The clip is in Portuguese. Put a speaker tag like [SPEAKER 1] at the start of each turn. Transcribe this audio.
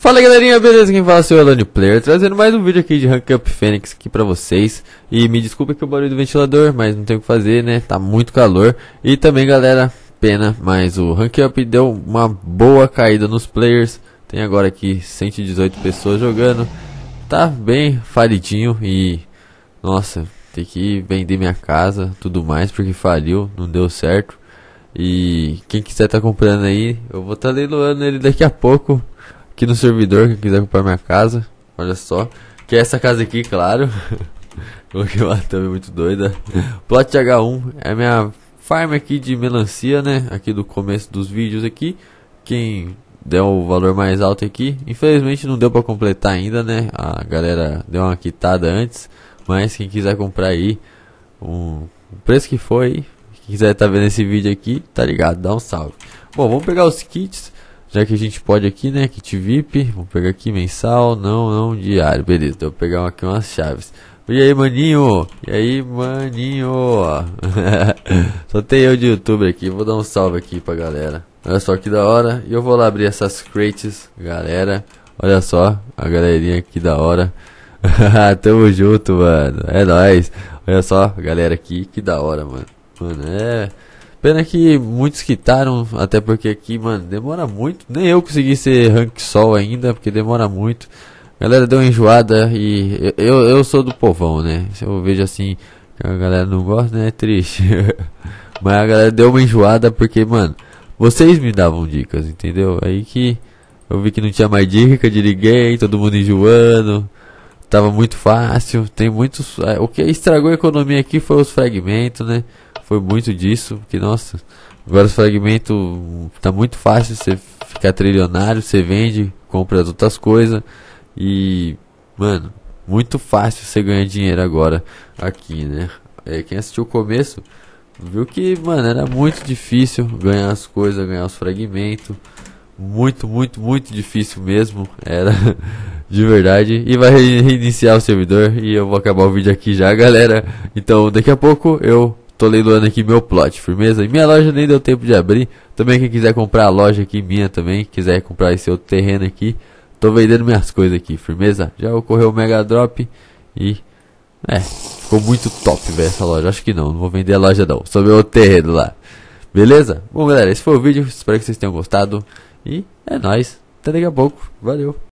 [SPEAKER 1] Fala galerinha, beleza? Quem fala é o seu Elane Player, trazendo mais um vídeo aqui de Rank Up Fênix aqui pra vocês. E me desculpa que o barulho do ventilador, mas não tem o que fazer né, tá muito calor. E também galera, pena, mas o Rank Up deu uma boa caída nos players. Tem agora aqui 118 pessoas jogando. Tá bem falidinho e... Nossa, tem que vender minha casa, tudo mais, porque faliu, não deu certo. E quem quiser tá comprando aí, eu vou tá leiloando ele daqui a pouco aqui no servidor, quem quiser comprar minha casa, olha só. Que é essa casa aqui, claro. Coloquei uma thumb muito doida. Plot H1 é minha farm aqui de melancia, né? Aqui do começo dos vídeos aqui. Quem deu o valor mais alto aqui. Infelizmente não deu para completar ainda, né? A galera deu uma quitada antes. Mas quem quiser comprar aí, um, o preço que foi, quem quiser tá vendo esse vídeo aqui, tá ligado? Dá um salve. Bom, vamos pegar os kits. Já que a gente pode aqui, né? Kit VIP. Vamos pegar aqui mensal. Não, não, diário. Beleza, então vou pegar aqui umas chaves. E aí, maninho? E aí, maninho? só tem eu de youtuber aqui. Vou dar um salve aqui pra galera. Olha só que da hora. E eu vou lá abrir essas crates, galera. Olha só, a galerinha aqui da hora. Tamo junto, mano. É nóis. Olha só, galera aqui, que da hora, mano. Mano, é. Pena que muitos quitaram, até porque aqui, mano, demora muito. Nem eu consegui ser rank sol ainda, porque demora muito. A galera deu uma enjoada e eu, eu sou do povão, né? Se eu vejo assim a galera não gosta, né? É triste. Mas a galera deu uma enjoada porque, mano, vocês me davam dicas, entendeu? Aí que eu vi que não tinha mais dica de ninguém, todo mundo enjoando. Tava muito fácil, tem muitos. É, o que estragou a economia aqui foi os fragmentos, né? Foi muito disso, porque nossa, agora os fragmentos tá muito fácil você ficar trilionário, você vende, compra outras coisas e mano, muito fácil você ganhar dinheiro agora aqui, né? É, quem assistiu o começo viu que, mano, era muito difícil ganhar as coisas, ganhar os fragmentos. Muito, muito, muito difícil mesmo. Era de verdade. E vai reiniciar o servidor. E eu vou acabar o vídeo aqui já, galera. Então, daqui a pouco eu Tô leiloando aqui meu plot, firmeza? E minha loja nem deu tempo de abrir. Também quem quiser comprar a loja aqui minha também, quiser comprar esse outro terreno aqui, tô vendendo minhas coisas aqui, firmeza? Já ocorreu o Mega Drop e é, ficou muito top, velho, essa loja. Acho que não, não vou vender a loja não, só meu terreno lá. Beleza? Bom, galera, esse foi o vídeo, espero que vocês tenham gostado e é nóis. Até daqui a pouco. Valeu.